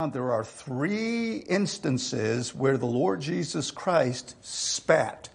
there are three instances where the Lord Jesus Christ spat.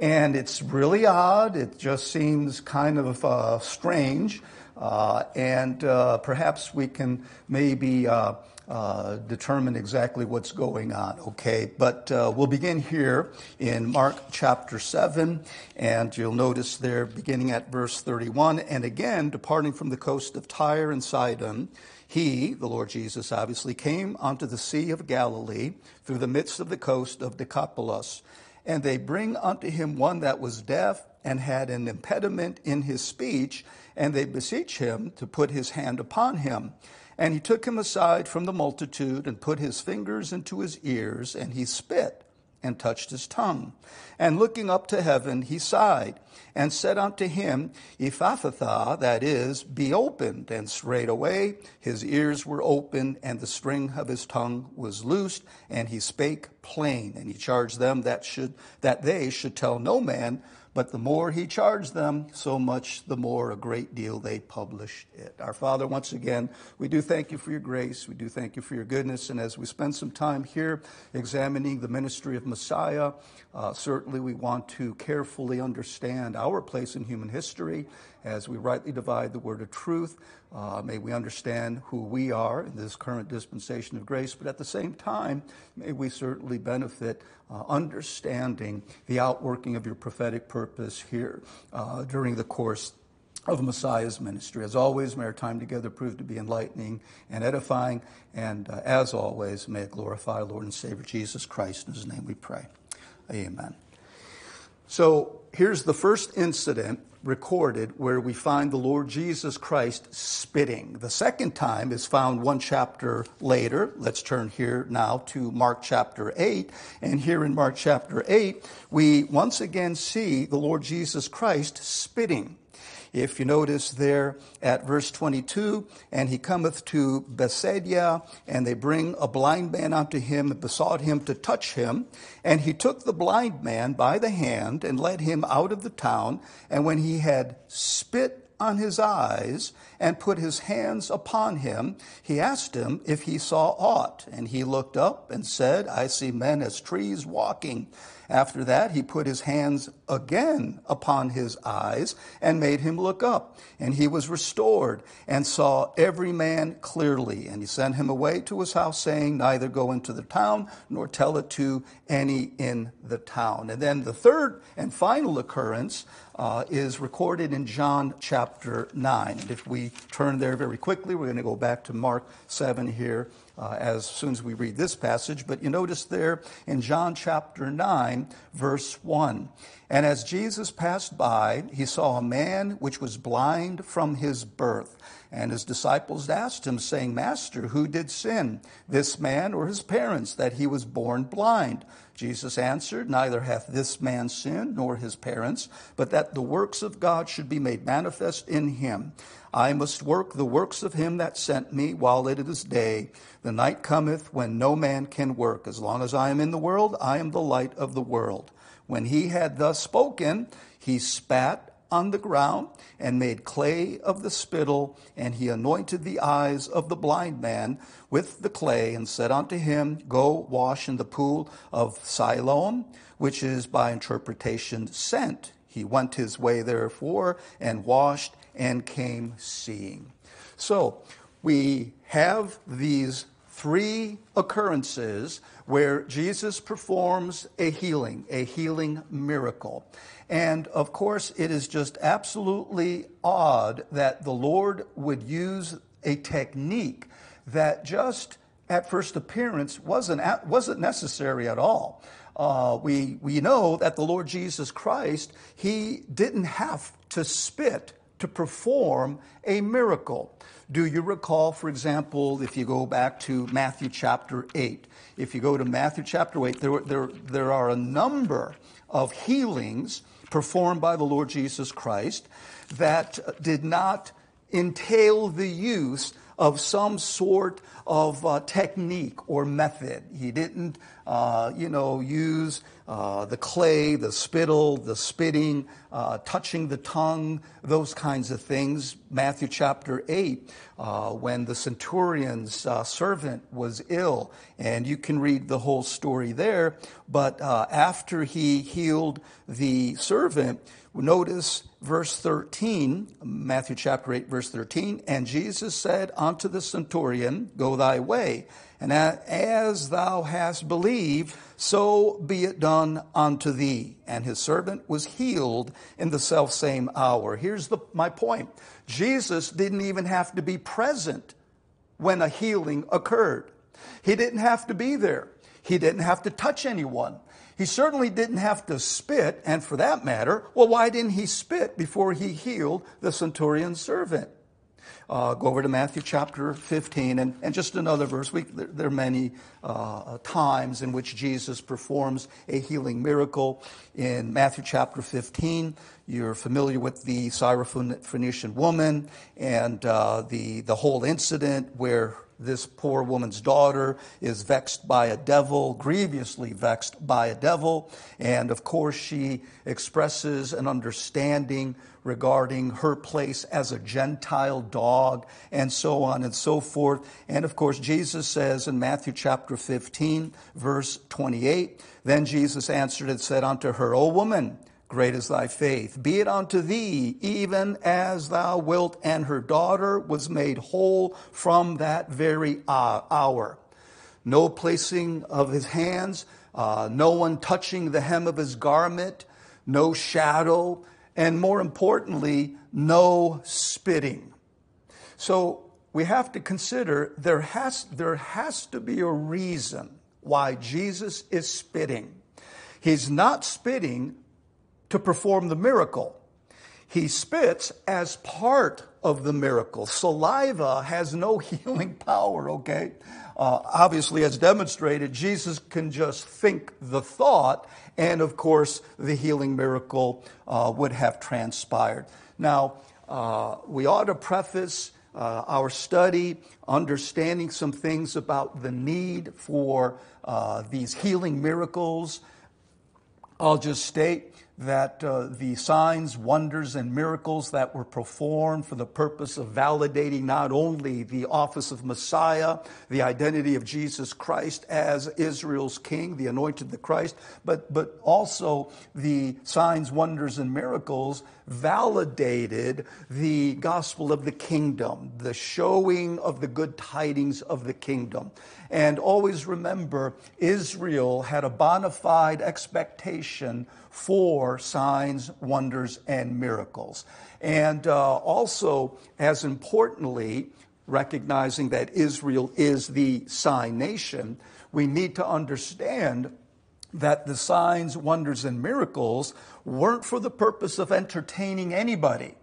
And it's really odd. It just seems kind of uh, strange. Uh, and uh, perhaps we can maybe uh, uh, determine exactly what's going on, okay? But uh, we'll begin here in Mark chapter 7, and you'll notice there, beginning at verse 31, and again, departing from the coast of Tyre and Sidon, he, the Lord Jesus, obviously came unto the Sea of Galilee through the midst of the coast of Decapolis. And they bring unto him one that was deaf and had an impediment in his speech, and they beseech him to put his hand upon him. And he took him aside from the multitude and put his fingers into his ears, and he spit and touched his tongue. And looking up to heaven, he sighed and said unto him, Ephphatha, that is, be opened. And straightway his ears were opened, and the string of his tongue was loosed, and he spake plain. And he charged them that should that they should tell no man but the more he charged them, so much the more a great deal they published it. Our Father, once again, we do thank you for your grace. We do thank you for your goodness. And as we spend some time here examining the ministry of Messiah, uh, certainly we want to carefully understand our place in human history as we rightly divide the word of truth. Uh, may we understand who we are in this current dispensation of grace, but at the same time, may we certainly benefit uh, understanding the outworking of your prophetic purpose here uh, during the course of Messiah's ministry. As always, may our time together prove to be enlightening and edifying, and uh, as always, may it glorify Lord and Savior Jesus Christ. In his name we pray. Amen. So here's the first incident recorded where we find the Lord Jesus Christ spitting. The second time is found one chapter later. Let's turn here now to Mark chapter 8. And here in Mark chapter 8, we once again see the Lord Jesus Christ spitting. If you notice there at verse 22, and he cometh to Bethsaida, and they bring a blind man unto him, and besought him to touch him. And he took the blind man by the hand, and led him out of the town. And when he had spit on his eyes and put his hands upon him, he asked him if he saw aught. And he looked up and said, I see men as trees walking. After that, he put his hands again upon his eyes and made him look up. And he was restored and saw every man clearly. And he sent him away to his house, saying, Neither go into the town nor tell it to any in the town. And then the third and final occurrence uh, is recorded in John chapter 9. And if we turn there very quickly, we're going to go back to Mark 7 here uh, as soon as we read this passage. But you notice there in John chapter 9, verse 1. And as Jesus passed by, he saw a man which was blind from his birth. And his disciples asked him, saying, Master, who did sin, this man or his parents, that he was born blind? Jesus answered, Neither hath this man sinned nor his parents, but that the works of God should be made manifest in him. I must work the works of him that sent me while it is day. The night cometh when no man can work. As long as I am in the world, I am the light of the world. When he had thus spoken, he spat on the ground and made clay of the spittle, and he anointed the eyes of the blind man with the clay, and said unto him, Go wash in the pool of Siloam, which is by interpretation sent. He went his way therefore and washed and came seeing. So we have these three occurrences where Jesus performs a healing, a healing miracle. And of course, it is just absolutely odd that the Lord would use a technique that just at first appearance wasn't, wasn't necessary at all. Uh, we, we know that the Lord Jesus Christ, he didn't have to spit to perform a miracle. Do you recall, for example, if you go back to Matthew chapter 8, if you go to Matthew chapter 8, there, there, there are a number of healings performed by the Lord Jesus Christ that did not entail the use of some sort of uh, technique or method. He didn't, uh, you know, use uh, the clay, the spittle, the spitting, uh, touching the tongue, those kinds of things. Matthew chapter 8, uh, when the centurion's uh, servant was ill, and you can read the whole story there. But after he healed the servant, Notice verse 13, Matthew chapter 8, verse 13. And Jesus said unto the centurion, Go thy way, and as thou hast believed, so be it done unto thee. And his servant was healed in the selfsame hour. Here's the, my point Jesus didn't even have to be present when a healing occurred, he didn't have to be there, he didn't have to touch anyone. He certainly didn't have to spit, and for that matter, well, why didn't he spit before he healed the centurion's servant? Uh, go over to Matthew chapter 15, and, and just another verse. We, there, there, are many uh, times in which Jesus performs a healing miracle. In Matthew chapter 15, you're familiar with the Syrophoenician woman and uh, the, the whole incident where this poor woman's daughter is vexed by a devil, grievously vexed by a devil. And of course, she expresses an understanding regarding her place as a Gentile dog, and so on and so forth. And of course, Jesus says in Matthew chapter 15, verse 28, Then Jesus answered and said unto her, O woman, Great is thy faith. Be it unto thee even as thou wilt. And her daughter was made whole from that very hour. No placing of his hands, uh, no one touching the hem of his garment, no shadow, and more importantly, no spitting. So we have to consider there has, there has to be a reason why Jesus is spitting. He's not spitting to perform the miracle. He spits as part of the miracle. Saliva has no healing power, okay? Uh, obviously, as demonstrated, Jesus can just think the thought, and of course, the healing miracle uh, would have transpired. Now, uh, we ought to preface uh, our study understanding some things about the need for uh, these healing miracles. I'll just state that uh, the signs, wonders, and miracles that were performed for the purpose of validating not only the office of Messiah, the identity of Jesus Christ as Israel's king, the anointed the Christ, but, but also the signs, wonders, and miracles validated the gospel of the kingdom, the showing of the good tidings of the kingdom. And always remember, Israel had a bona fide expectation for signs, wonders, and miracles. And uh, also, as importantly, recognizing that Israel is the sign nation, we need to understand that the signs, wonders, and miracles weren't for the purpose of entertaining anybody.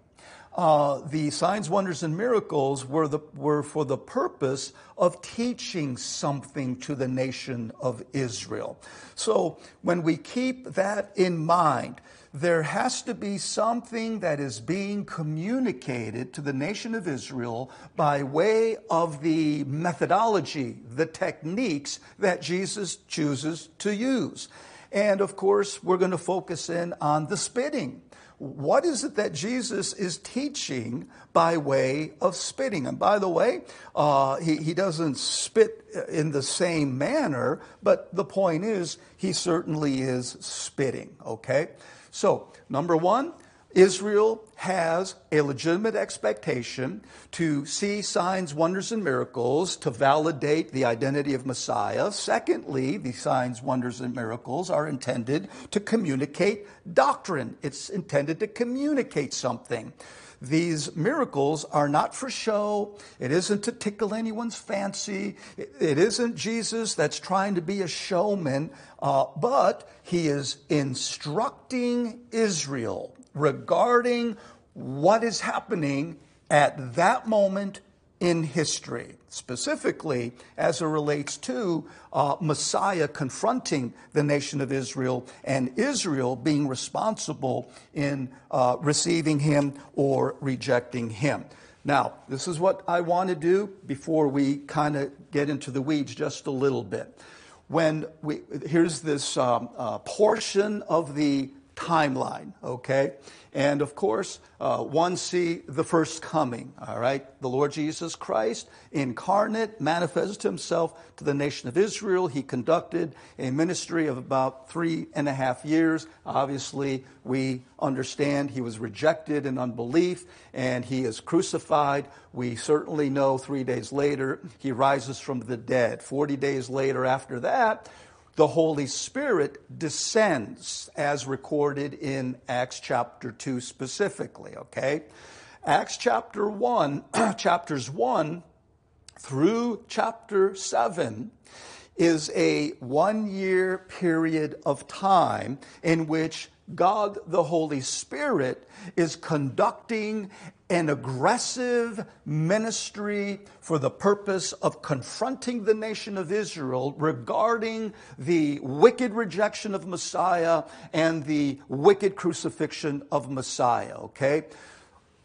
Uh, the signs, wonders, and miracles were, the, were for the purpose of teaching something to the nation of Israel. So when we keep that in mind, there has to be something that is being communicated to the nation of Israel by way of the methodology, the techniques that Jesus chooses to use. And of course, we're going to focus in on the spitting. What is it that Jesus is teaching by way of spitting? And by the way, uh, he, he doesn't spit in the same manner, but the point is, he certainly is spitting, okay? So, number one, Israel has a legitimate expectation to see signs, wonders, and miracles to validate the identity of Messiah. Secondly, the signs, wonders, and miracles are intended to communicate doctrine. It's intended to communicate something. These miracles are not for show. It isn't to tickle anyone's fancy. It isn't Jesus that's trying to be a showman, uh, but he is instructing Israel regarding what is happening at that moment in history, specifically as it relates to uh, Messiah confronting the nation of Israel and Israel being responsible in uh, receiving him or rejecting him. Now, this is what I want to do before we kind of get into the weeds just a little bit. when we, here's this um, uh, portion of the timeline, okay? And of course, uh, one see the first coming, all right? The Lord Jesus Christ, incarnate, manifested himself to the nation of Israel. He conducted a ministry of about three and a half years. Obviously, we understand he was rejected in unbelief and he is crucified. We certainly know three days later he rises from the dead. 40 days later after that, the Holy Spirit descends as recorded in Acts chapter 2 specifically, okay? Acts chapter 1, chapters 1 through chapter 7 is a one year period of time in which God the Holy Spirit is conducting an aggressive ministry for the purpose of confronting the nation of Israel regarding the wicked rejection of Messiah and the wicked crucifixion of Messiah, okay?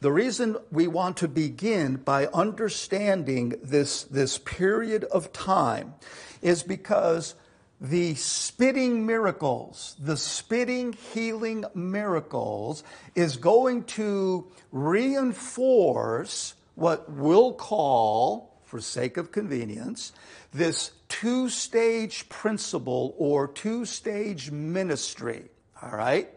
The reason we want to begin by understanding this, this period of time is because the spitting miracles, the spitting healing miracles, is going to reinforce what we'll call, for sake of convenience, this two stage principle or two stage ministry. All right?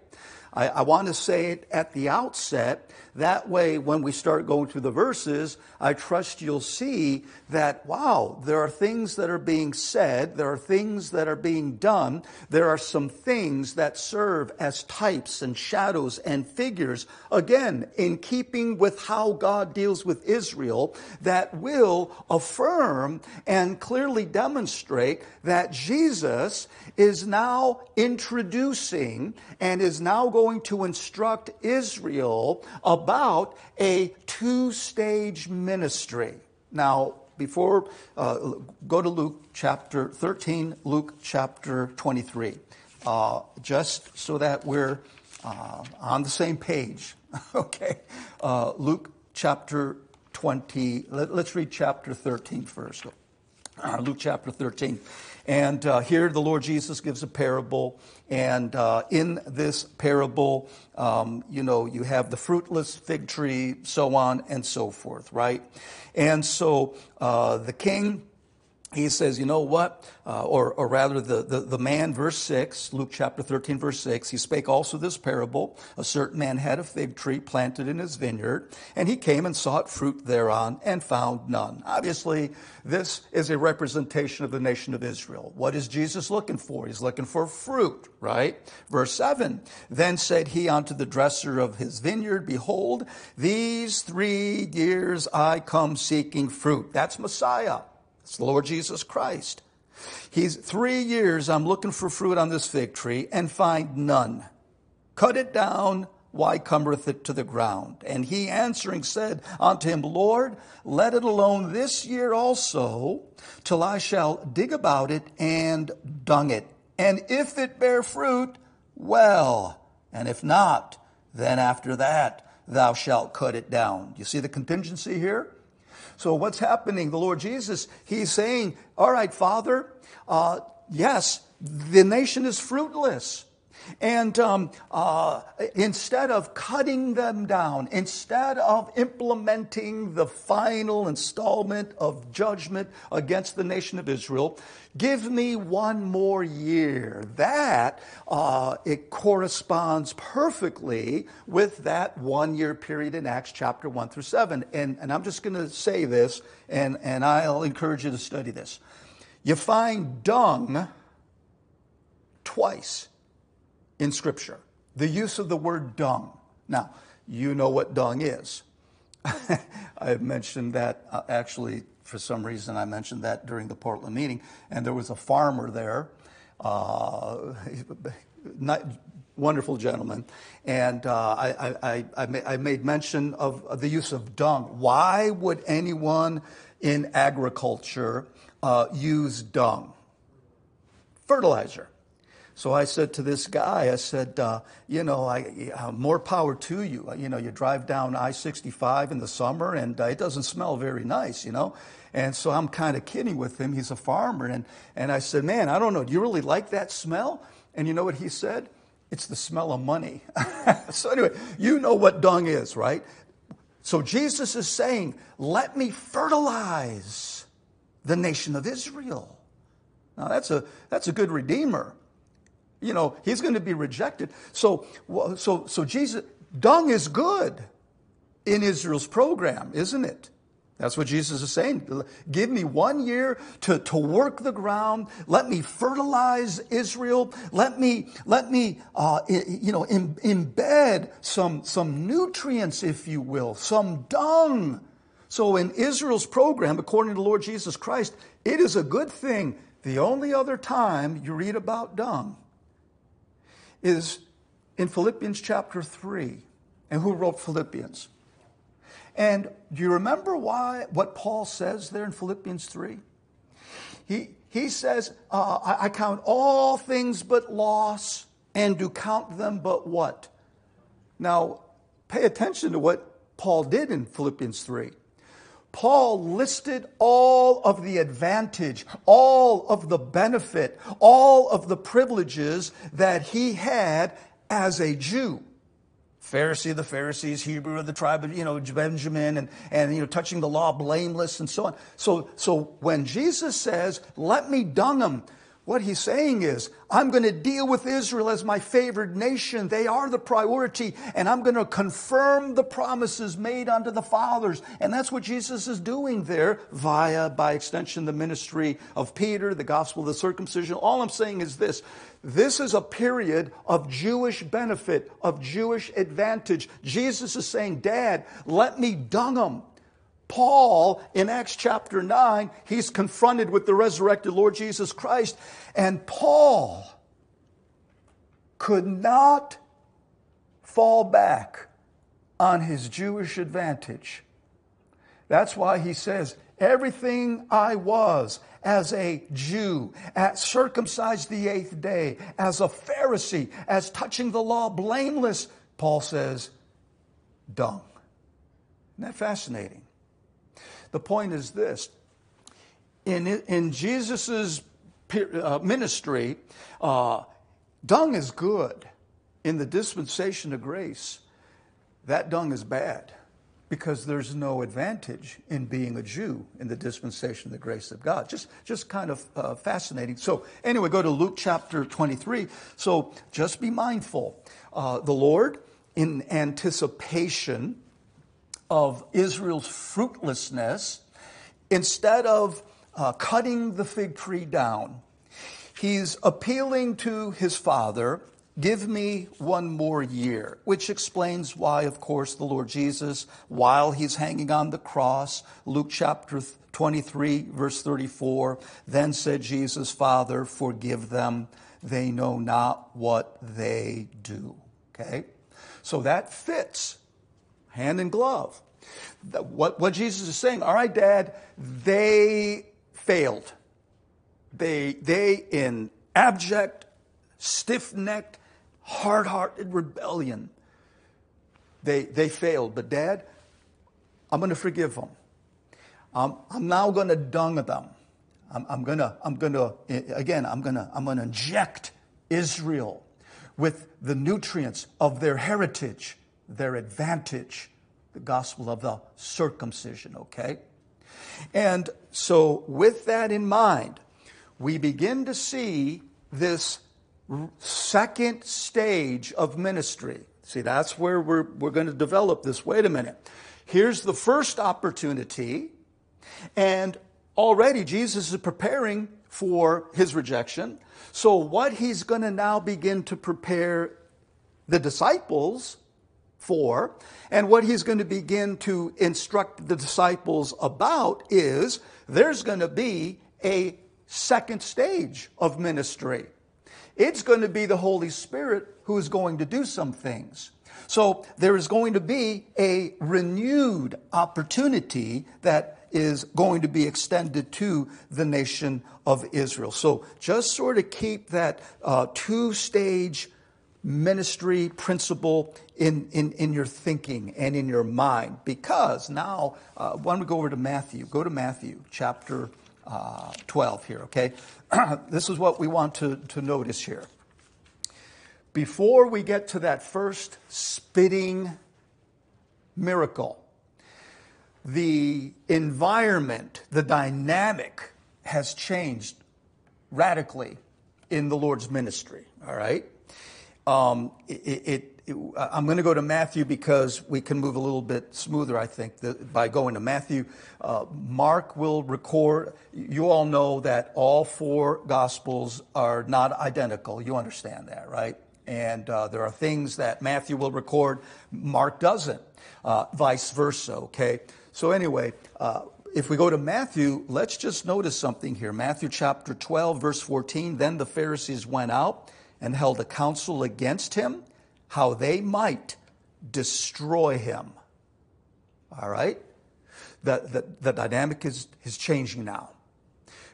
I, I want to say it at the outset that way, when we start going through the verses, I trust you'll see that, wow, there are things that are being said, there are things that are being done, there are some things that serve as types and shadows and figures, again, in keeping with how God deals with Israel, that will affirm and clearly demonstrate that Jesus is now introducing and is now going to instruct Israel about about a two stage ministry. Now, before, uh, go to Luke chapter 13, Luke chapter 23, uh, just so that we're uh, on the same page. okay. Uh, Luke chapter 20, let, us read chapter 13 first. Uh, Luke chapter 13. And uh, here the Lord Jesus gives a parable. And uh, in this parable, um, you know, you have the fruitless fig tree, so on and so forth, right? And so uh, the king he says, you know what? Uh, or, or rather, the, the, the man, verse 6, Luke chapter 13, verse 6, he spake also this parable. A certain man had a fig tree planted in his vineyard, and he came and sought fruit thereon and found none. Obviously, this is a representation of the nation of Israel. What is Jesus looking for? He's looking for fruit, right? Verse 7 Then said he unto the dresser of his vineyard, Behold, these three years I come seeking fruit. That's Messiah. It's the Lord Jesus Christ. He's three years I'm looking for fruit on this fig tree and find none. Cut it down. Why cumbereth it to the ground? And he answering said unto him, Lord, let it alone this year also, till I shall dig about it and dung it. And if it bear fruit, well. And if not, then after that thou shalt cut it down. You see the contingency here? So what's happening? The Lord Jesus, he's saying, all right, Father, uh, yes, the nation is fruitless. And um, uh, instead of cutting them down, instead of implementing the final installment of judgment against the nation of Israel, give me one more year. That uh, it corresponds perfectly with that one year period in Acts chapter 1 through 7. And, and I'm just going to say this, and, and I'll encourage you to study this. You find dung twice in Scripture. The use of the word dung. Now, you know what dung is. I mentioned that uh, actually, for some reason, I mentioned that during the Portland meeting, and there was a farmer there, uh, not, wonderful gentleman, and uh, I, I, I, I, made mention of, of, the use of dung. Why would anyone in agriculture uh, use dung? Fertilizer. So I said to this guy, I said, uh, you know, I, uh, more power to you. You know, you drive down I 65 in the summer and uh, it doesn't smell very nice, you know. And so I'm kind of kidding with him. He's a farmer. And, and I said, man, I don't know, do you really like that smell? And you know what he said? It's the smell of money. so anyway, you know what dung is, right? So Jesus is saying, let me fertilize the nation of Israel. Now that's a, that's a good redeemer. You know, he's going to be rejected. So, so, so Jesus, dung is good in Israel's program, isn't it? That's what Jesus is saying. Give me one year to, to work the ground. Let me fertilize Israel. Let me, let me, uh, you know, Im- embed some, some nutrients, if you will, some dung. So in Israel's program, according to the Lord Jesus Christ, it is a good thing. The only other time you read about dung is in Philippians chapter 3. And who wrote Philippians? And do you remember why what Paul says there in Philippians 3? He, he says, uh, I, I count all things but loss and do count them but what? Now, pay attention to what Paul did in Philippians 3. Paul listed all of the advantage, all of the benefit, all of the privileges that he had as a Jew. Pharisee of the Pharisees, Hebrew of the tribe of, you know, Benjamin, and, and, you know, touching the law, blameless, and so on. So, so when Jesus says, let me dung them, what he's saying is, I'm going to deal with Israel as my favored nation. They are the priority, and I'm going to confirm the promises made unto the fathers. And that's what Jesus is doing there via, by extension, the ministry of Peter, the gospel of the circumcision. All I'm saying is this this is a period of Jewish benefit, of Jewish advantage. Jesus is saying, Dad, let me dung them. Paul, in Acts chapter 9, he's confronted with the resurrected Lord Jesus Christ, and Paul could not fall back on his Jewish advantage. That's why he says, Everything I was as a Jew, as circumcised the eighth day, as a Pharisee, as touching the law blameless, Paul says, dung. Isn't that fascinating? The point is this in, in Jesus' uh, ministry, uh, dung is good. In the dispensation of grace, that dung is bad because there's no advantage in being a Jew in the dispensation of the grace of God. Just, just kind of uh, fascinating. So, anyway, go to Luke chapter 23. So, just be mindful. Uh, the Lord, in anticipation of Israel's fruitlessness, instead of uh, cutting the fig tree down, he's appealing to his father Give me one more year, which explains why, of course, the Lord Jesus, while he's hanging on the cross, Luke chapter 23, verse 34, then said Jesus, Father, forgive them. They know not what they do. Okay? So that fits hand in glove. What, what Jesus is saying, all right, Dad, they failed. They, they in abject, stiff necked, hard hearted rebellion. They, they failed. But, Dad, I'm going to forgive them. Um, I'm now going to dung them. I'm, I'm going to, I'm going to, again, I'm going to, I'm going to inject Israel with the nutrients of their heritage, their advantage, the gospel of the circumcision, okay? And so, with that in mind, we begin to see this second stage of ministry. See, that's where we're, we're going to develop this. Wait a minute. Here's the first opportunity, and already Jesus is preparing for his rejection. So, what he's going to now begin to prepare the disciples for, and what he's going to begin to instruct the disciples about is there's going to be a second stage of ministry. It's going to be the Holy Spirit who is going to do some things. So there is going to be a renewed opportunity that is going to be extended to the nation of Israel. So just sort of keep that uh, two stage ministry principle in, in, in your thinking and in your mind. Because now, uh, why don't we go over to Matthew? Go to Matthew chapter uh, 12 here, okay? this is what we want to, to notice here. Before we get to that first spitting miracle, the environment, the dynamic has changed radically in the Lord's ministry, all right? Um, it, it, it, I'm going to go to Matthew because we can move a little bit smoother, I think, the, by going to Matthew. Uh, Mark will record. You all know that all four Gospels are not identical. You understand that, right? And uh, there are things that Matthew will record, Mark doesn't, uh, vice versa, okay? So, anyway, uh, if we go to Matthew, let's just notice something here. Matthew chapter 12, verse 14. Then the Pharisees went out and held a council against him, how they might destroy him. All right? The, the, the dynamic is, is changing now.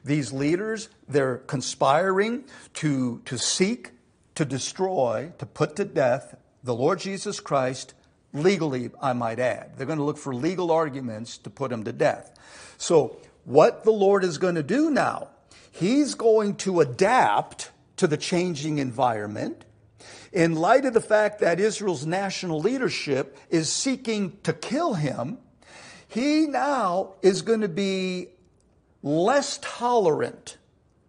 These leaders, they're conspiring to, to seek to destroy, to put to death the Lord Jesus Christ legally, I might add. They're going to look for legal arguments to put him to death. So, what the Lord is going to do now, he's going to adapt to the changing environment. In light of the fact that Israel's national leadership is seeking to kill him, he now is going to be less tolerant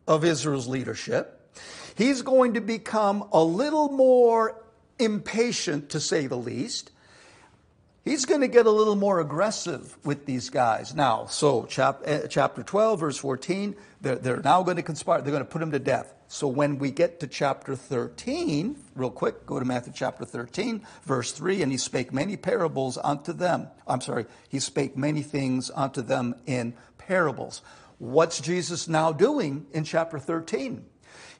of Israel's leadership. He's going to become a little more impatient, to say the least. He's going to get a little more aggressive with these guys. Now, so chap, uh, chapter 12, verse 14, they're, they're now going to conspire. They're going to put him to death. So when we get to chapter 13, real quick, go to Matthew chapter 13, verse 3, and he spake many parables unto them. I'm sorry, he spake many things unto them in parables. What's Jesus now doing in chapter 13?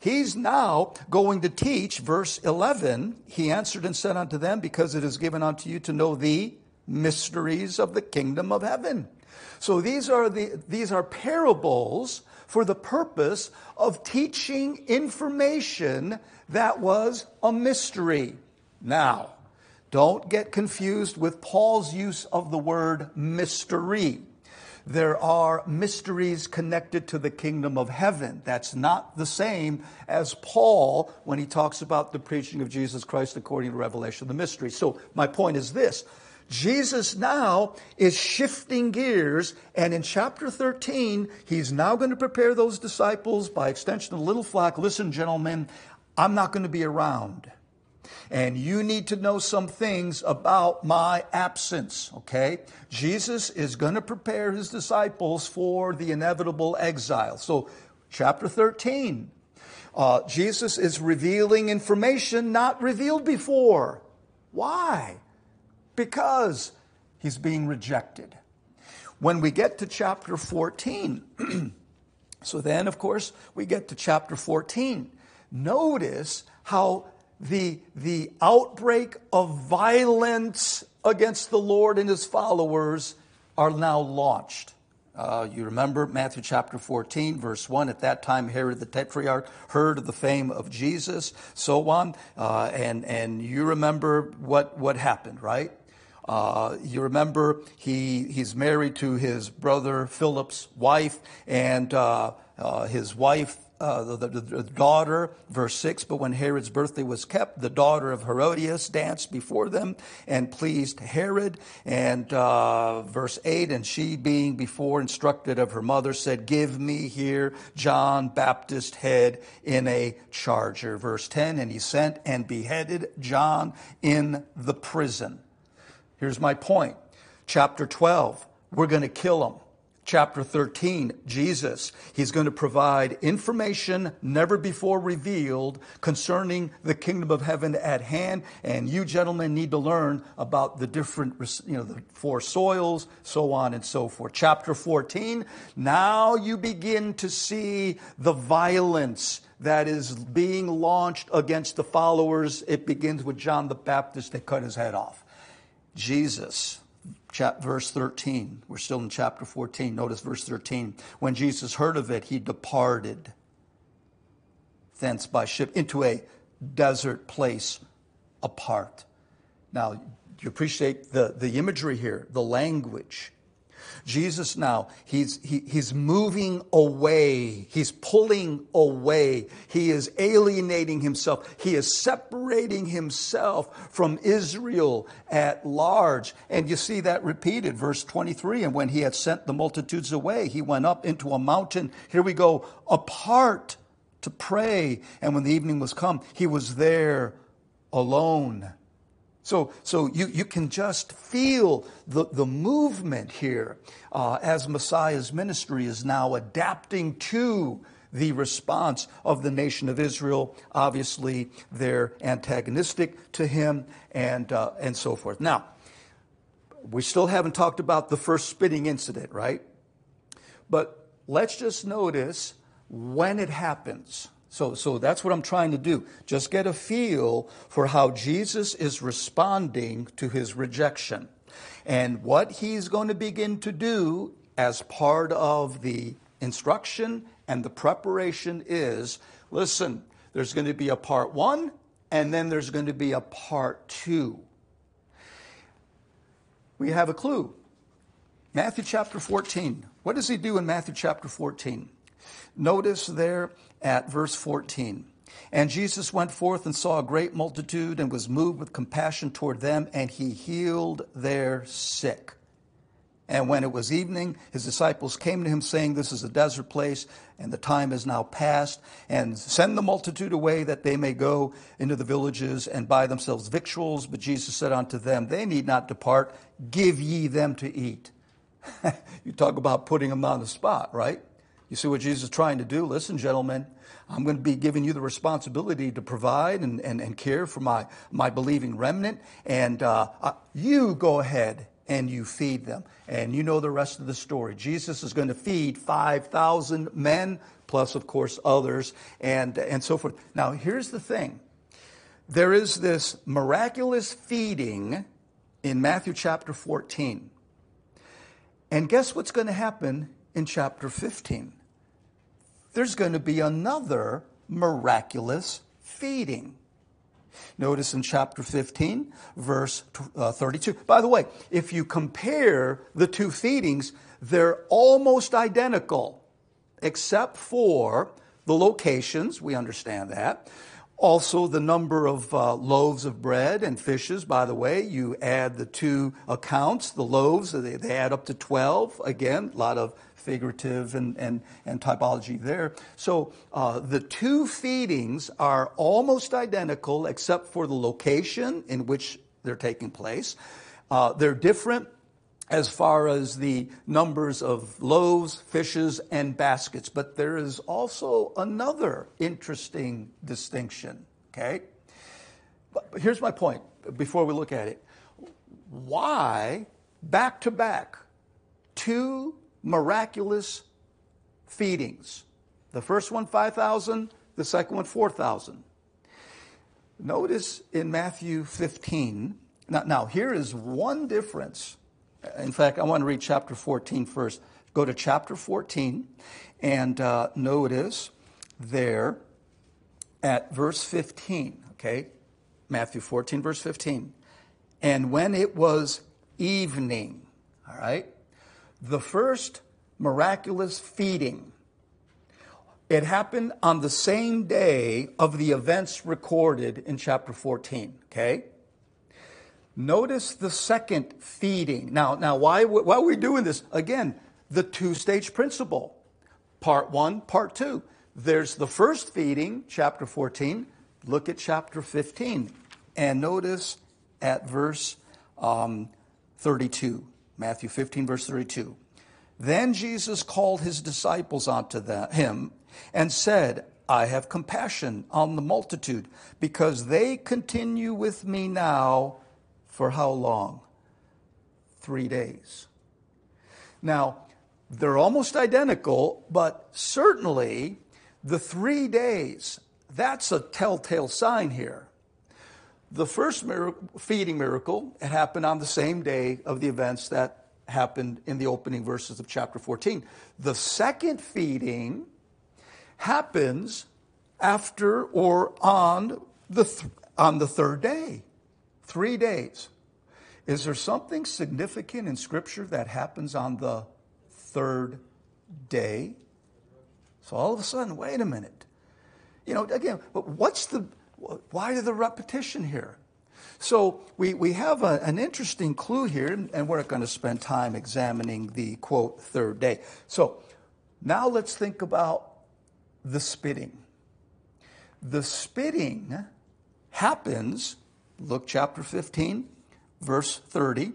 He's now going to teach, verse 11, he answered and said unto them, Because it is given unto you to know the mysteries of the kingdom of heaven. So these are, the, these are parables for the purpose of teaching information that was a mystery. Now, don't get confused with Paul's use of the word mystery. There are mysteries connected to the kingdom of heaven. That's not the same as Paul when he talks about the preaching of Jesus Christ according to Revelation, the mystery. So, my point is this Jesus now is shifting gears, and in chapter 13, he's now going to prepare those disciples, by extension, of the little flock. Listen, gentlemen, I'm not going to be around. And you need to know some things about my absence, okay? Jesus is going to prepare his disciples for the inevitable exile. So, chapter 13, uh, Jesus is revealing information not revealed before. Why? because he's being rejected. When we get to chapter 14, so then, of course, we get to chapter 14. Notice how the, the outbreak of violence against the Lord and his followers are now launched. Uh, you remember Matthew chapter 14, verse 1. At that time, Herod the Tetrarch heard of the fame of Jesus, so on. Uh, and, and you remember what, what happened, right? Uh, you remember he, he's married to his brother Philip's wife, and uh, uh, his wife, uh, the, the, the, daughter, verse 6, but when Herod's birthday was kept, the daughter of Herodias danced before them and pleased Herod. And uh, verse 8, and she being before instructed of her mother said, Give me here John Baptist head in a charger. Verse 10, and he sent and beheaded John in the prison. Here's my point. Chapter 12, we're going to kill him. Chapter 13, Jesus, he's going to provide information never before revealed concerning the kingdom of heaven at hand. And you gentlemen need to learn about the different, you know, the four soils, so on and so forth. Chapter 14, now you begin to see the violence that is being launched against the followers. It begins with John the Baptist. They cut his head off. Jesus, verse 13. We're still in chapter 14. Notice verse 13. When Jesus heard of it, he departed thence by ship into a desert place apart. Now, you appreciate the, the imagery here, the language. Jesus now, he's, he, he's moving away. He's pulling away. He is alienating himself. He is separating himself from Israel at large. And you see that repeated, verse 23. And when he had sent the multitudes away, he went up into a mountain. Here we go, apart to pray. And when the evening was come, he was there alone. So, so you, you can just feel the, the movement here uh, as Messiah's ministry is now adapting to the response of the nation of Israel. Obviously, they're antagonistic to him and, uh, and so forth. Now, we still haven't talked about the first spitting incident, right? But let's just notice when it happens. So, so that's what I'm trying to do. Just get a feel for how Jesus is responding to his rejection. And what he's going to begin to do as part of the instruction and the preparation is listen, there's going to be a part one, and then there's going to be a part two. We have a clue. Matthew chapter 14. What does he do in Matthew chapter 14? Notice there at verse 14. And Jesus went forth and saw a great multitude and was moved with compassion toward them, and he healed their sick. And when it was evening, his disciples came to him, saying, This is a desert place, and the time is now past, and send the multitude away that they may go into the villages and buy themselves victuals. But Jesus said unto them, They need not depart, give ye them to eat. you talk about putting them on the spot, right? You see what Jesus is trying to do? Listen, gentlemen, I'm going to be giving you the responsibility to provide and, and, and care for my, my believing remnant. And uh, uh, you go ahead and you feed them. And you know the rest of the story. Jesus is going to feed 5,000 men, plus, of course, others, and, and so forth. Now, here's the thing there is this miraculous feeding in Matthew chapter 14. And guess what's going to happen in chapter 15? There's going to be another miraculous feeding. Notice in chapter 15, verse uh, 32. By the way, if you compare the two feedings, they're almost identical, except for the locations. We understand that. Also, the number of uh, loaves of bread and fishes, by the way, you add the two accounts, the loaves, they, they add up to 12. Again, a lot of figurative and, and, and typology there. So uh, the two feedings are almost identical except for the location in which they're taking place. Uh, they're different as far as the numbers of loaves, fishes, and baskets. But there is also another interesting distinction, okay? But here's my point before we look at it. Why, back to back, two miraculous feedings. The first one, 5,000, the second one, 4,000. Notice in Matthew 15, now, now here is one difference. In fact, I want to read chapter 14 first. Go to chapter 14 and uh, notice there at verse 15, okay? Matthew 14, verse 15. And when it was evening, all right? The first miraculous feeding. It happened on the same day of the events recorded in chapter 14, okay? Notice the second feeding. Now, now why, why are we doing this? Again, the two stage principle part one, part two. There's the first feeding, chapter 14. Look at chapter 15 and notice at verse um, 32. Matthew 15, verse 32. Then Jesus called his disciples unto him and said, I have compassion on the multitude because they continue with me now for how long? Three days. Now, they're almost identical, but certainly the three days, that's a telltale sign here. The first miracle, feeding miracle, it happened on the same day of the events that happened in the opening verses of chapter 14. The second feeding happens after or on the, th- on the third day, three days. Is there something significant in Scripture that happens on the third day? So all of a sudden, wait a minute. You know, again, but what's the, why the repetition here? So we, we have a, an interesting clue here, and we're going to spend time examining the quote, third day. So now let's think about the spitting. The spitting happens, Luke chapter 15, verse 30.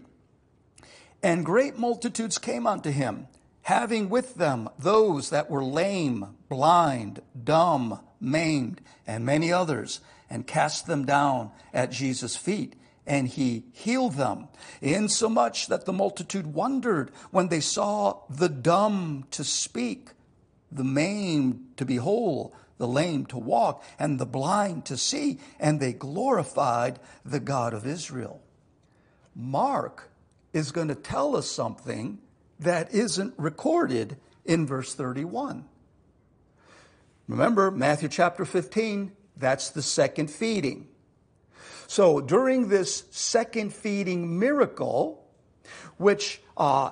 And great multitudes came unto him, having with them those that were lame, blind, dumb, maimed, and many others, and cast them down at Jesus' feet. And he healed them, insomuch that the multitude wondered when they saw the dumb to speak, the maimed to be whole, the lame to walk, and the blind to see, and they glorified the God of Israel. Mark is going to tell us something that isn't recorded in verse 31. Remember, Matthew chapter 15, that's the second feeding. So during this second feeding miracle, which uh,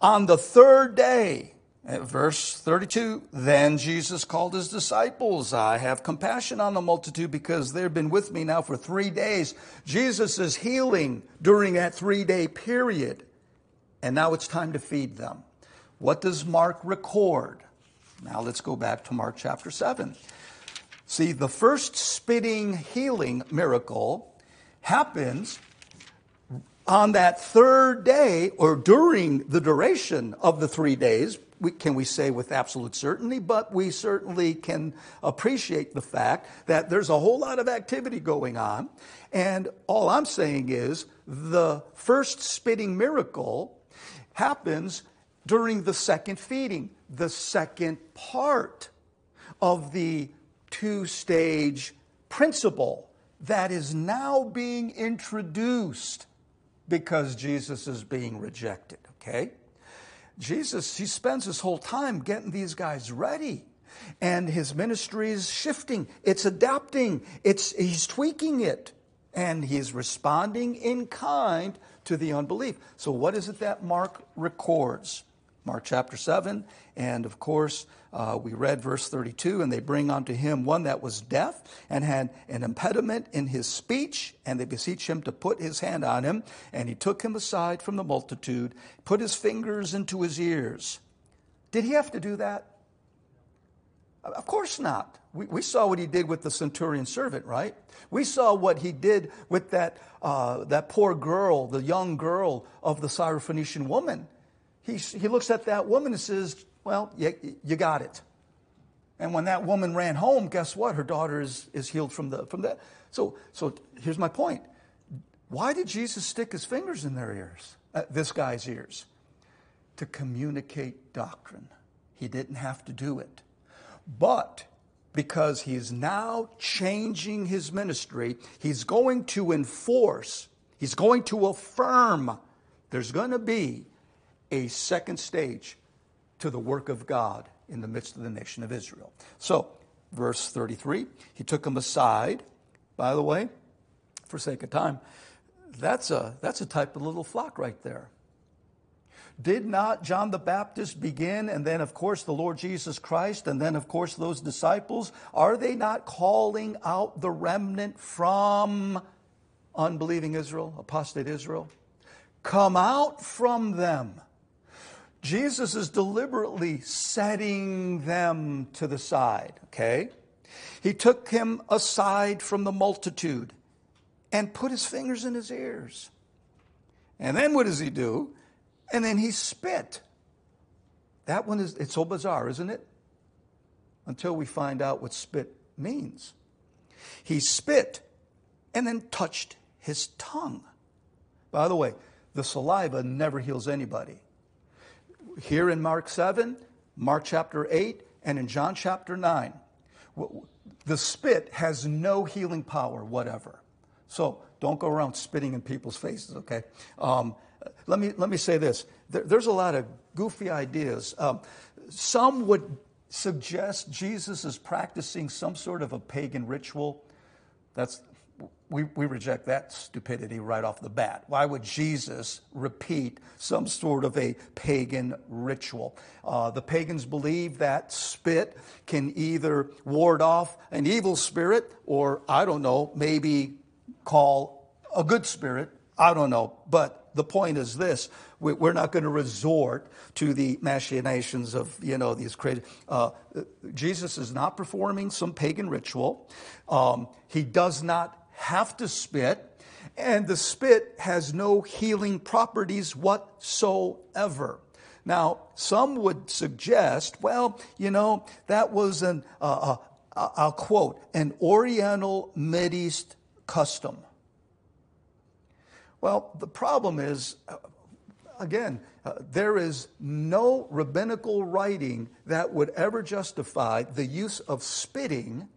on the third day, verse 32 Then Jesus called his disciples. I have compassion on the multitude because they've been with me now for three days. Jesus is healing during that three day period. And now it's time to feed them. What does Mark record? Now let's go back to Mark chapter 7. See, the first spitting healing miracle happens on that third day or during the duration of the three days we, can we say with absolute certainty, but we certainly can appreciate the fact that there's a whole lot of activity going on. And all I'm saying is the first spitting miracle happens during the second feeding, the second part of the two stage principle that is now being introduced because Jesus is being rejected, okay? Jesus, he spends his whole time getting these guys ready. And his ministry is shifting, it's adapting, it's, he's tweaking it, and he's responding in kind to the unbelief. So, what is it that Mark records? Mark chapter 7, and of course, uh, we read verse 32 and they bring unto him one that was deaf and had an impediment in his speech, and they beseech him to put his hand on him. And he took him aside from the multitude, put his fingers into his ears. Did he have to do that? Of course not. We, we saw what he did with the centurion servant, right? We saw what he did with that, uh, that poor girl, the young girl of the Syrophoenician woman. He, he looks at that woman and says, well, you, you got it. And when that woman ran home, guess what? Her daughter is, is healed from, the, from that. So, so here's my point. Why did Jesus stick his fingers in their ears, uh, this guy's ears? To communicate doctrine. He didn't have to do it. But because he's now changing his ministry, he's going to enforce, he's going to affirm there's going to be a second stage to the work of God in the midst of the nation of Israel. So, verse 33, he took him aside. By the way, for sake of time, that's a, that's a type of little flock right there. Did not John the Baptist begin, and then, of course, the Lord Jesus Christ, and then, of course, those disciples? Are they not calling out the remnant from unbelieving Israel, apostate Israel? Come out from them. Jesus is deliberately setting them to the side, okay? He took him aside from the multitude and put his fingers in his ears. And then what does he do? And then he spit. That one is, it's so bizarre, isn't it? Until we find out what spit means. He spit and then touched his tongue. By the way, the saliva never heals anybody here in Mark 7, Mark chapter 8, and in John chapter 9. The spit has no healing power whatever. So don't go around spitting in people's faces, okay? Um, let, me, let me say this there, there's a lot of goofy ideas. Um, some would suggest Jesus is practicing some sort of a pagan ritual. That's, we, we reject that stupidity right off the bat. Why would Jesus repeat some sort of a pagan ritual? Uh, the pagans believe that spit can either ward off an evil spirit or, I don't know, maybe call a good spirit. I don't know. But the point is this we're not going to resort to the machinations of you know these crazy. Uh, Jesus is not performing some pagan ritual. Um, he does not have to spit, and the spit has no healing properties whatsoever. Now, some would suggest, well, you know, that was an, uh, uh, I'll quote, an Oriental Mideast custom. Well, the problem is, uh, again, uh, there is no rabbinical writing that would ever justify the use of spitting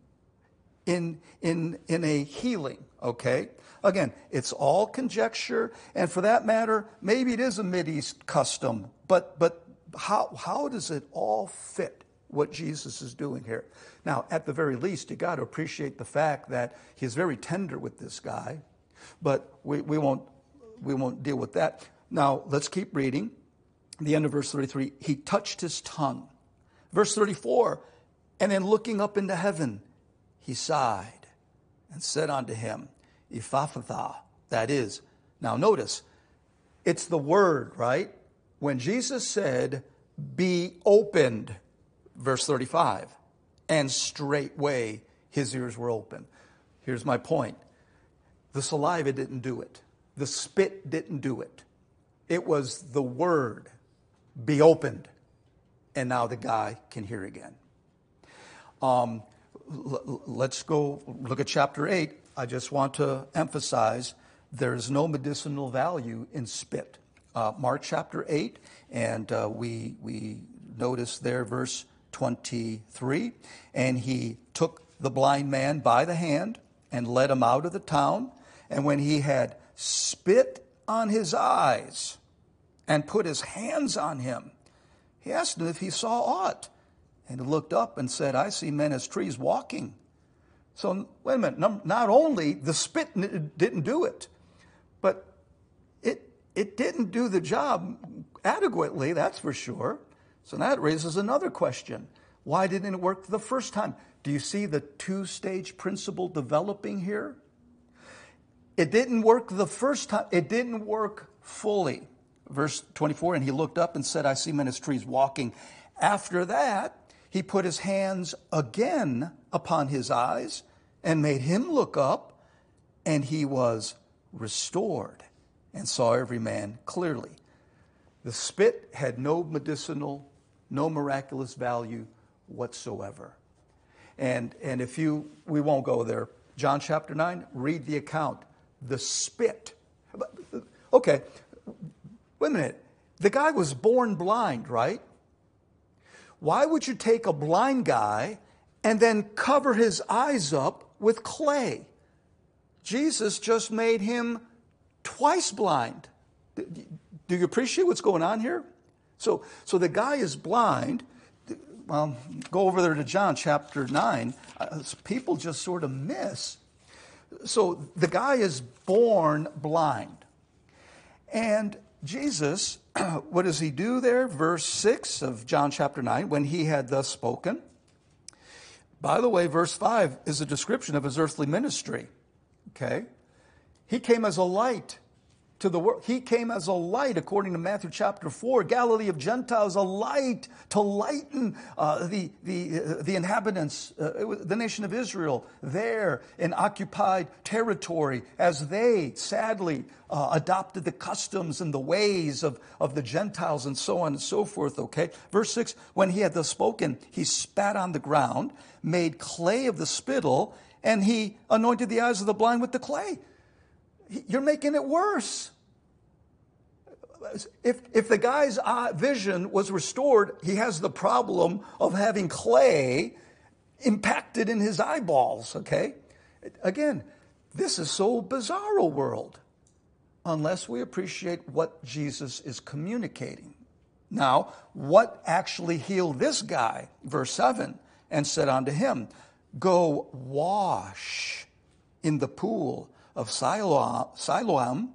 in, in, in a healing, okay? Again, it's all conjecture, and for that matter, maybe it is a Mideast custom, but, but how, how does it all fit what Jesus is doing here? Now, at the very least, you got to appreciate the fact that he's very tender with this guy, but we, we, won't, we won't deal with that. Now, let's keep reading. The end of verse 33 he touched his tongue. Verse 34 and then looking up into heaven, he sighed and said unto him, Ephphatha, that is. Now notice, it's the word, right? When Jesus said, Be opened, verse 35, and straightway his ears were open. Here's my point the saliva didn't do it, the spit didn't do it. It was the word, Be opened. And now the guy can hear again. Um, let's go look at chapter 8. I just want to emphasize there is no medicinal value in spit. Uh, Mark chapter 8, and uh, we, we notice there, verse 23. And he took the blind man by the hand and led him out of the town. And when he had spit on his eyes and put his hands on him, he asked him if he saw aught. And he looked up and said, I see men as trees walking. So, wait a minute, not only the spit didn't do it, but it, it didn't do the job adequately, that's for sure. So that raises another question. Why didn't it work the first time? Do you see the two stage principle developing here? It didn't work the first time, it didn't work fully. Verse 24, and he looked up and said, I see men as trees walking. After that, he put his hands again upon his eyes and made him look up, and he was restored and saw every man clearly. The spit had no medicinal, no miraculous value whatsoever. And, and if you, we won't go there. John chapter 9, read the account. The spit. Okay, wait a minute. The guy was born blind, right? Why would you take a blind guy and then cover his eyes up with clay? Jesus just made him twice blind. Do you appreciate what's going on here? So, so the guy is blind. Well, go over there to John chapter 9. Uh, people just sort of miss. So the guy is born blind. And Jesus what does he do there? Verse 6 of John chapter 9, when he had thus spoken. By the way, verse 5 is a description of his earthly ministry. Okay? He came as a light to the world. He came as a light, according to Matthew chapter 4, Galilee of Gentiles, a light to lighten uh, the, the, uh, the inhabitants, uh, the nation of Israel, there in occupied territory, as they sadly uh, adopted the customs and the ways of, of the Gentiles and so on and so forth. Okay? Verse 6 When he had thus spoken, he spat on the ground, made clay of the spittle, and he anointed the eyes of the blind with the clay you're making it worse. If, if the guy's uh, vision was restored, he has the problem of having clay impacted in his eyeballs, okay? Again, this is so bizarre a world unless we appreciate what Jesus is communicating. Now, what actually healed this guy? Verse 7 and said unto him, Go wash in the pool of Siloam, Siloam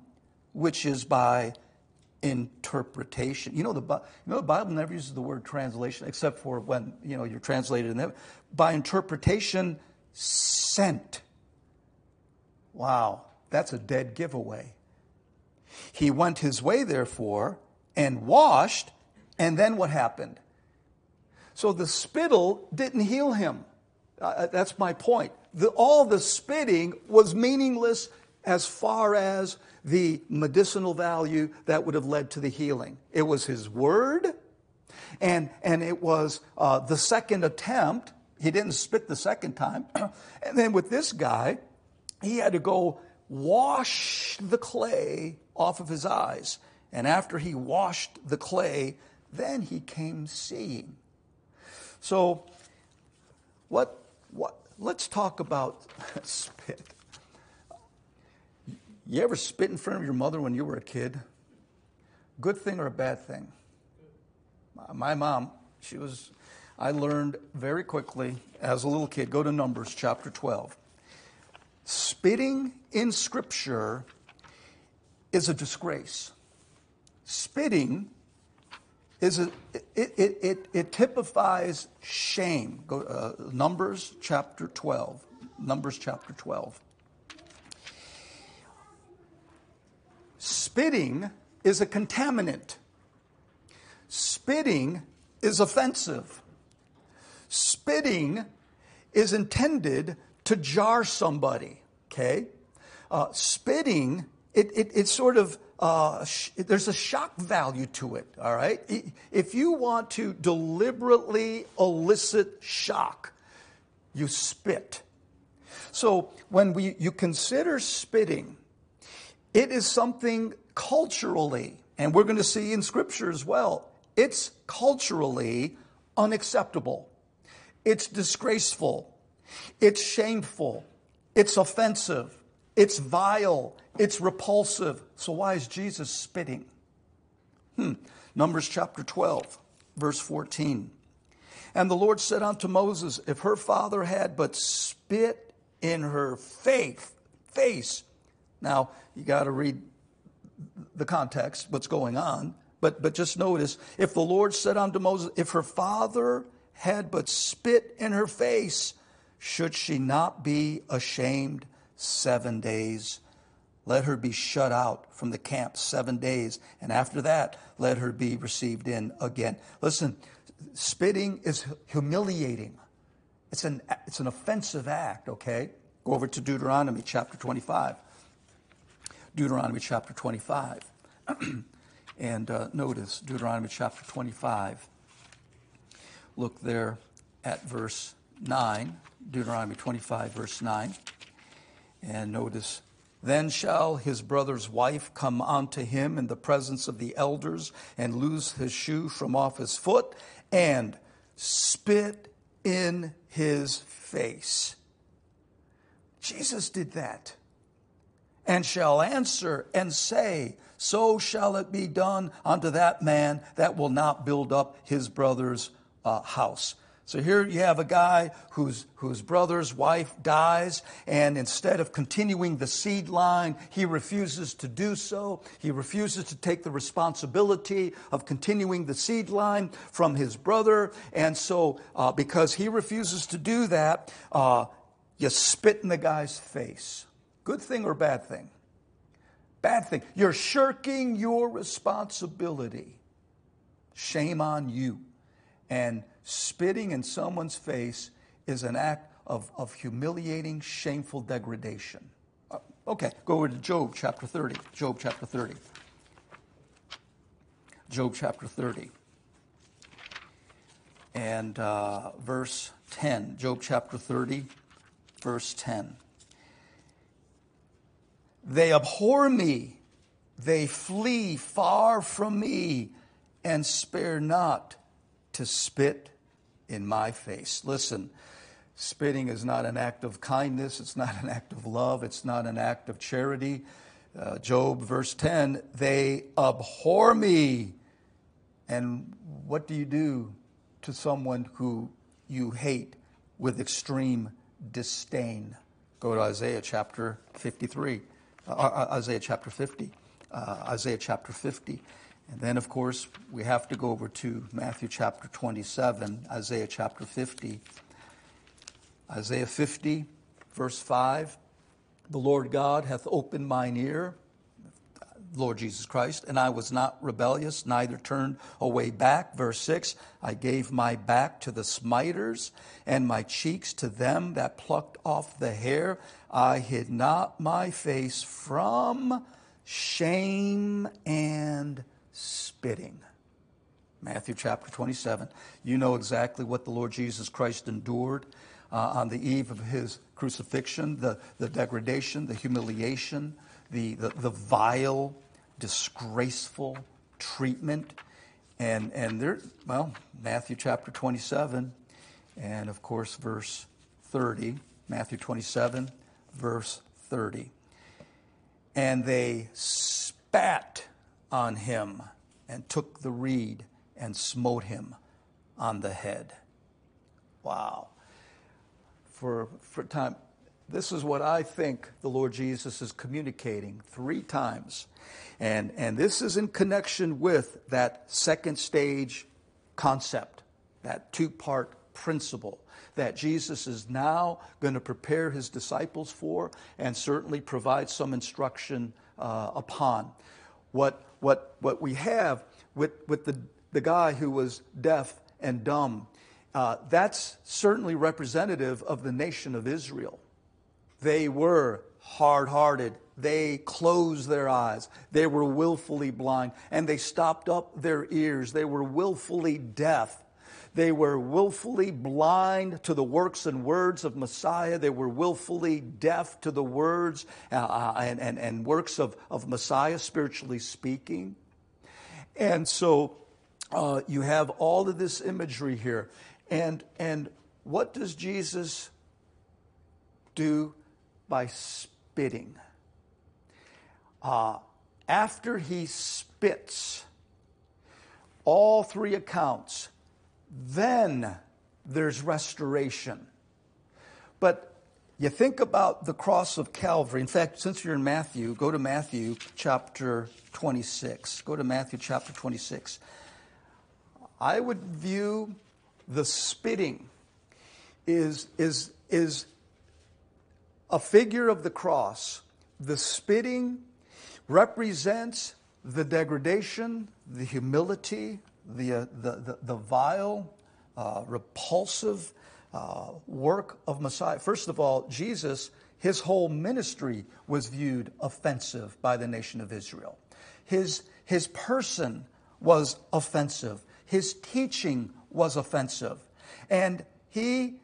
which is by interpretation. You know, the, you know, the Bible never uses the word translation except for when, you know, you're translated in. By interpretation, sent. Wow, that's a dead giveaway. He went his way, therefore, and washed, and then what happened? So the spittle didn't heal him. Uh, that's my point. The, all the spitting was meaningless as far as the medicinal value that would have led to the healing. It was his word, and, and it was uh, the second attempt. He didn't spit the second time. and then with this guy, he had to go wash the clay off of his eyes. And after he washed the clay, then he came seeing. So, what, what, let's talk about spit. You ever spit in front of your mother when you were a kid? Good thing or a bad thing? My mom, she was, I learned very quickly as a little kid, go to Numbers chapter 12. Spitting in Scripture is a disgrace. Spitting is it, it, it, it typifies shame. Go, uh, Numbers chapter 12. Numbers chapter 12. Spitting is a contaminant. Spitting is offensive. Spitting is intended to jar somebody, okay? Uh, spitting, it, it, it's sort of, uh, sh- there's a shock value to it, all right? If you want to deliberately elicit shock, you spit. So when we, you consider spitting, it is something culturally, and we're going to see in Scripture as well, it's culturally unacceptable. It's disgraceful. It's shameful. It's offensive. It's vile. It's repulsive. So, why is Jesus spitting? Hmm. Numbers chapter 12, verse 14. And the Lord said unto Moses, If her father had but spit in her faith, face, now, you got to read the context, what's going on. But, but just notice if the Lord said unto Moses, If her father had but spit in her face, should she not be ashamed seven days? Let her be shut out from the camp seven days, and after that, let her be received in again. Listen, spitting is humiliating. It's an, it's an offensive act, okay? Go over to Deuteronomy chapter 25. Deuteronomy chapter 25. and uh, notice Deuteronomy chapter 25. Look there at verse 9, Deuteronomy 25, verse 9. And notice, then shall his brother's wife come unto him in the presence of the elders and lose his shoe from off his foot and spit in his face. Jesus did that and shall answer and say, So shall it be done unto that man that will not build up his brother's uh, house. So here you have a guy whose, whose brother's wife dies, and instead of continuing the seed line, he refuses to do so. He refuses to take the responsibility of continuing the seed line from his brother. And so, uh, because he refuses to do that, uh, you spit in the guy's face. Good thing or bad thing? Bad thing. You're shirking your responsibility. Shame on you. And spitting in someone's face is an act of, of humiliating, shameful degradation. Uh, okay, go over to Job chapter 30. Job chapter 30. Job chapter 30. And uh, verse 10. Job chapter 30, verse 10. They abhor me, they flee far from me, and spare not to spit in my face. Listen, Spitting is not an act of kindness, it's not an act of love, it's not an act of charity. Uh, Job, verse 10 they abhor me. And what do you do to someone who you hate with extreme disdain? Go to Isaiah chapter 53, uh, uh Isaiah chapter 50, uh, Isaiah chapter 50. And then, of course, we have to go over to Matthew chapter 27, Isaiah chapter 50. Isaiah 50, verse 5 The Lord God hath opened mine ear, Lord Jesus Christ, and I was not rebellious, neither turned away back. Verse 6 I gave my back to the smiters, and my cheeks to them that plucked off the hair. I hid not my face from shame and spitting. Matthew chapter 27. You know exactly what the Lord Jesus Christ endured uh, on the eve of his crucifixion the, the degradation, the humiliation, the, the, the vile, disgraceful treatment. And, and there, well, Matthew chapter 27, and of course, verse 30. Matthew 27, verse 30. And they spat on him and took the reed and smote him on the head. Wow for, for time. This is what I think the Lord Jesus is communicating three times. And, and this is in connection with that second stage concept, that two part principle that Jesus is now going to prepare his disciples for and certainly provide some instruction uh, upon. What, what, what we have with, with the, the guy who was deaf and dumb uh, that's certainly representative of the nation of Israel. They were hard hearted. They closed their eyes. They were willfully blind. And they stopped up their ears. They were willfully deaf. They were willfully blind to the works and words of Messiah. They were willfully deaf to the words uh, uh and, and, and works of, of Messiah, spiritually speaking. And so uh, you have all of this imagery here. And, and what does Jesus do by spitting? Uh, after he spits, all three accounts, then there's restoration. But you think about the cross of Calvary. In fact, since you're in Matthew, go to Matthew chapter 26. Go to Matthew chapter 26. I would view the spitting is, is, is a figure of the cross. The spitting represents the degradation, the humility, the, uh, the, the, the, vile, uh, repulsive uh, work of Messiah. First of all, Jesus, his whole ministry was viewed offensive by the nation of Israel. His, his person was offensive. His teaching was offensive. And he,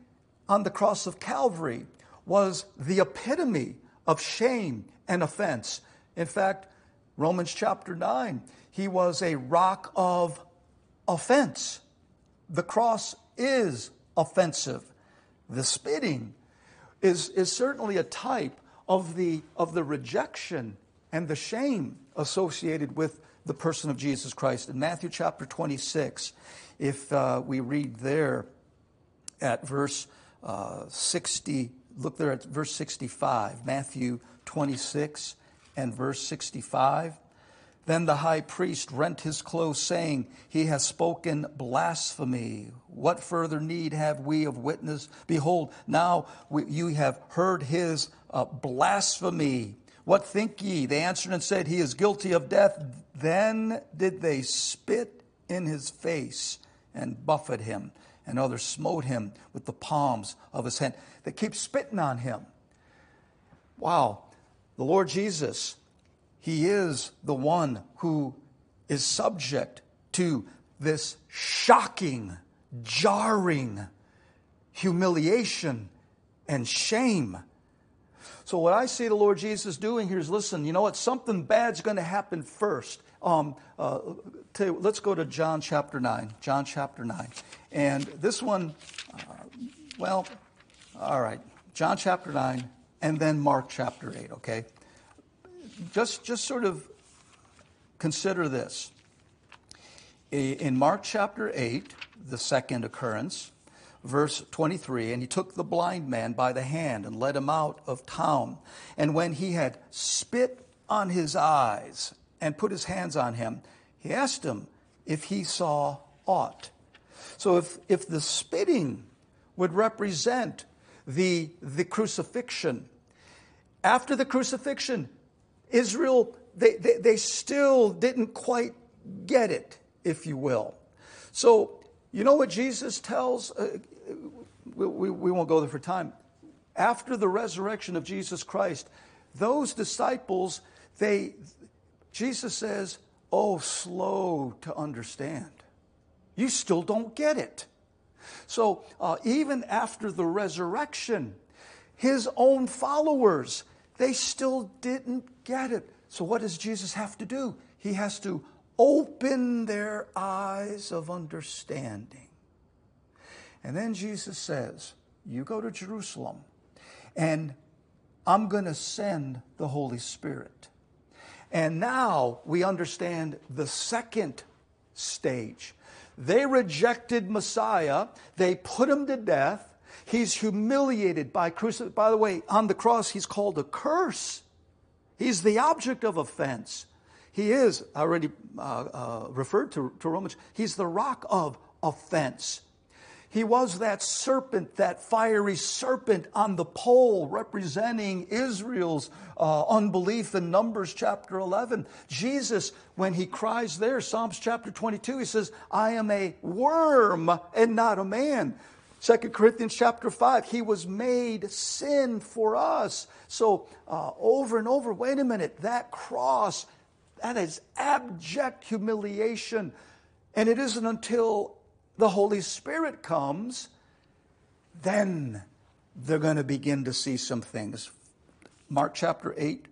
on the cross of Calvary, was the epitome of shame and offense. In fact, Romans chapter 9, he was a rock of offense. The cross is offensive. The spitting is, is certainly a type of the, of the rejection and the shame associated with the person of Jesus Christ. In Matthew chapter 26, if uh, we read there at verse uh, 60, look there at verse 65, Matthew 26 and verse 65. Then the high priest rent his clothes, saying, He has spoken blasphemy. What further need have we of witness? Behold, now we, you have heard his uh, blasphemy. What think ye? They answered and said, He is guilty of death. Then did they spit in his face and buffet him, and others smote him with the palms of his hand. They keep spitting on him. Wow, the Lord Jesus, He is the one who is subject to this shocking, jarring humiliation and shame. So, what I see the Lord Jesus doing here is listen, you know what? Something bad's going to happen first. Um, uh, you, let's go to John chapter 9. John chapter 9. And this one, uh, well, All right. John chapter 9 and then Mark chapter 8, okay? Just, just sort of consider this. In Mark chapter 8, the second occurrence, verse 23 And he took the blind man by the hand and led him out of town. And when he had spit on his eyes and put his hands on him, he asked him if he saw aught. So if, if the spitting would represent the, the crucifixion, after the crucifixion, Israel, they, they, they still didn't quite get it, if you will. So, you know what Jesus tells? Uh, we, we, won't go there for time. After the resurrection of Jesus Christ, those disciples, they, Jesus says, oh, slow to understand. You still don't get it. So, uh, even after the resurrection, his own followers, they still didn't get it. So, what does Jesus have to do? He has to open their eyes of understanding. And then Jesus says, You go to Jerusalem, and I'm going to send the Holy Spirit. And now we understand the second stage. They rejected Messiah, they put him to death. He's humiliated by crucifix. By the way, on the cross, he's called a curse. He's the object of offense. He is, I already uh, uh, referred to, to Romans, he's the rock of offense. He was that serpent, that fiery serpent on the pole representing Israel's uh, unbelief in Numbers chapter 11. Jesus, when he cries there, Psalms chapter 22, he says, I am a worm and not a man. 2 Corinthians chapter 5, he was made sin for us. So, uh, over and over, wait a minute, that cross, that is abject humiliation. And it isn't until the Holy Spirit comes, then they're going to begin to see some things. Mark chapter 8,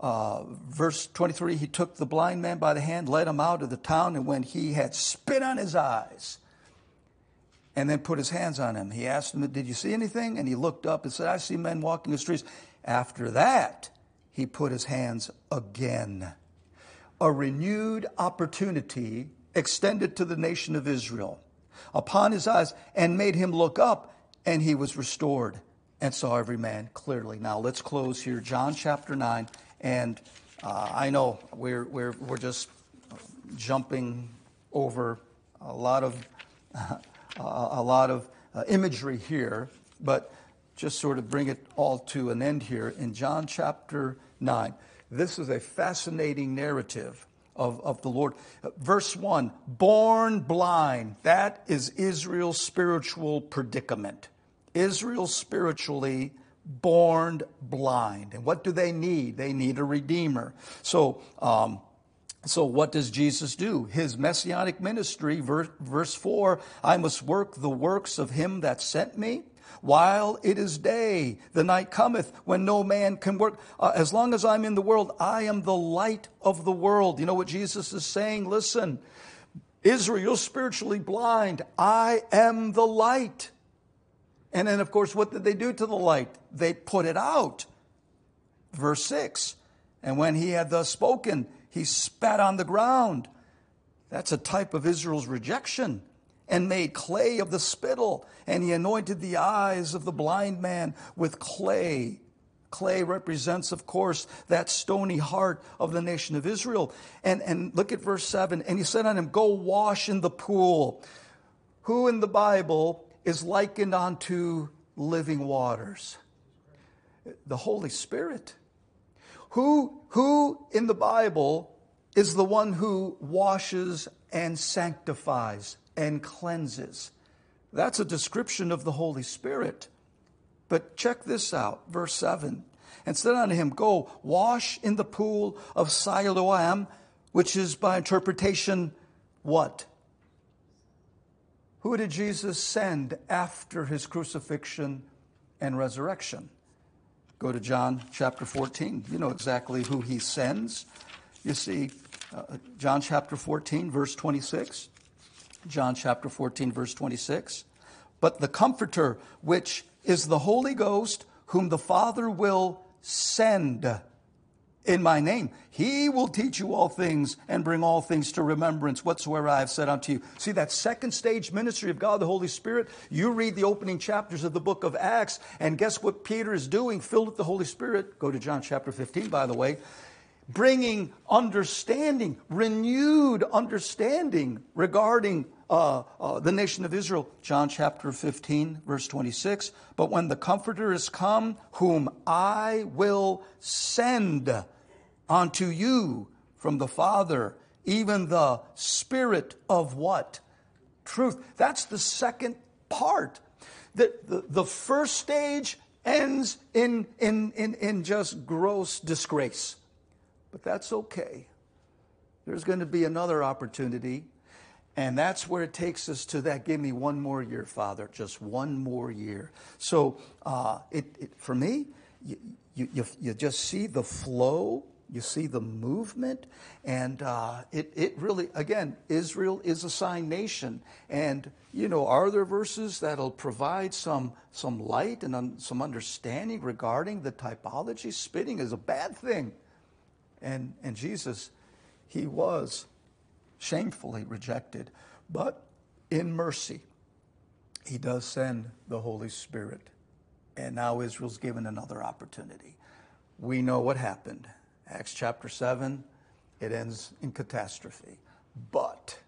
uh, verse 23 He took the blind man by the hand, led him out of the town, and when he had spit on his eyes, and then put his hands on him. He asked him, Did you see anything? And he looked up and said, I see men walking the streets. After that, he put his hands again. A renewed opportunity extended to the nation of Israel upon his eyes and made him look up, and he was restored and saw every man clearly. Now let's close here, John chapter 9. And uh, I know we're, we're, we're just jumping over a lot of. A lot of uh, imagery here, but just sort of bring it all to an end here in John chapter 9. This is a fascinating narrative of, of the Lord. Uh, verse 1 born blind. That is Israel's spiritual predicament. Israel spiritually born blind. And what do they need? They need a redeemer. So, um, so, what does Jesus do? His messianic ministry, verse, verse 4 I must work the works of him that sent me while it is day. The night cometh when no man can work. Uh, as long as I'm in the world, I am the light of the world. You know what Jesus is saying? Listen, Israel, you're spiritually blind. I am the light. And then, of course, what did they do to the light? They put it out. Verse 6 And when he had thus spoken, he spat on the ground. That's a type of Israel's rejection. And made clay of the spittle, and he anointed the eyes of the blind man with clay. Clay represents, of course, that stony heart of the nation of Israel. And, and look at verse 7. And he said on him, Go wash in the pool. Who in the Bible is likened unto living waters? The Holy Spirit. Who, who in the Bible is the one who washes and sanctifies and cleanses? That's a description of the Holy Spirit. But check this out, verse 7. And said unto him, Go, wash in the pool of Siloam, which is by interpretation what? Who did Jesus send after his crucifixion and resurrection? Go to John chapter 14. You know exactly who he sends. You see, uh, John chapter 14, verse 26. John chapter 14, verse 26. But the Comforter, which is the Holy Ghost, whom the Father will send in my name. He will teach you all things and bring all things to remembrance whatsoever I have said unto you. See that second stage ministry of God the Holy Spirit? You read the opening chapters of the book of Acts, and guess what Peter is doing, filled with the Holy Spirit? Go to John chapter 15, by the way. Bringing understanding, renewed understanding regarding uh, uh, the nation of Israel. John chapter 15, verse 26. But when the Comforter is come, whom I will send, unto you from the Father, even the Spirit of what? Truth. That's the second part. The, the, the first stage ends in, in, in, in just gross disgrace. But that's okay. There's going to be another opportunity. And that's where it takes us to that. Give me one more year, Father, just one more year. So, uh, it, it, for me, you, you, you just see the flow you see the movement, and uh, it, it really, again, Israel is a sign nation. And, you know, are there verses that'll provide some, some light and un, some understanding regarding the typology? Spitting is a bad thing. And, and Jesus, he was shamefully rejected. But in mercy, he does send the Holy Spirit. And now Israel's given another opportunity. We know what happened. Acts chapter 7, it ends in catastrophe. But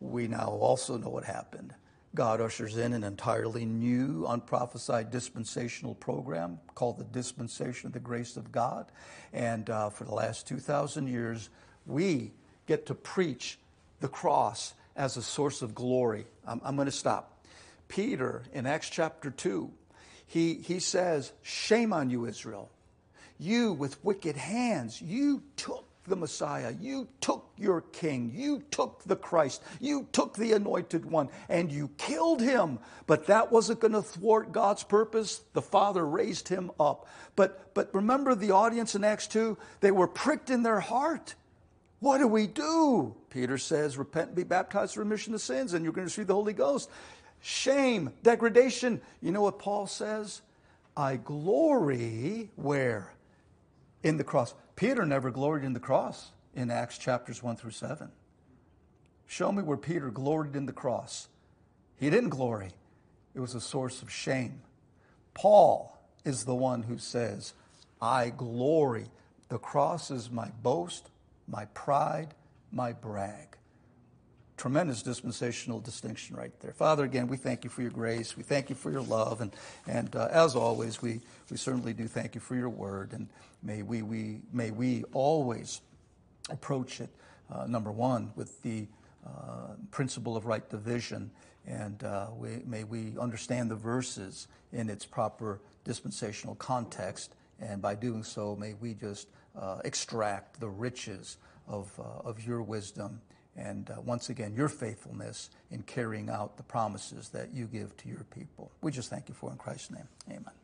we now also know what happened. God ushers in an entirely new, unprophesied dispensational program called the Dispensation of the Grace of God. And uh, for the last 2,000 years, we get to preach the cross as a source of glory. I'm, I'm going to stop. Peter, in Acts chapter 2, he, he says, Shame on you, Israel. You, with wicked hands, you took the Messiah. You took your king. You took the Christ. You took the anointed one and you killed him. But that wasn't going to thwart God's purpose. The Father raised him up. But, but remember the audience in Acts 2? They were pricked in their heart. What do we do? Peter says, Repent and be baptized for remission of sins, and you're going to receive the Holy Ghost. Shame, degradation. You know what Paul says? I glory where? In the cross. Peter never gloried in the cross in Acts chapters 1 through 7. Show me where Peter gloried in the cross. He didn't glory, it was a source of shame. Paul is the one who says, I glory. The cross is my boast, my pride, my brag tremendous dispensational distinction right there. Father, again, we thank you for your grace. We thank you for your love. And, and uh, as always, we, we certainly do thank you for your word. And may we, we, may we always approach it, uh, number one, with the uh, principle of right division. And uh, we, may we understand the verses in its proper dispensational context. And by doing so, may we just uh, extract the riches of, uh, of your wisdom and uh, once again, your faithfulness in carrying out the promises that you give to your people. We just thank you for in Christ's name. Amen.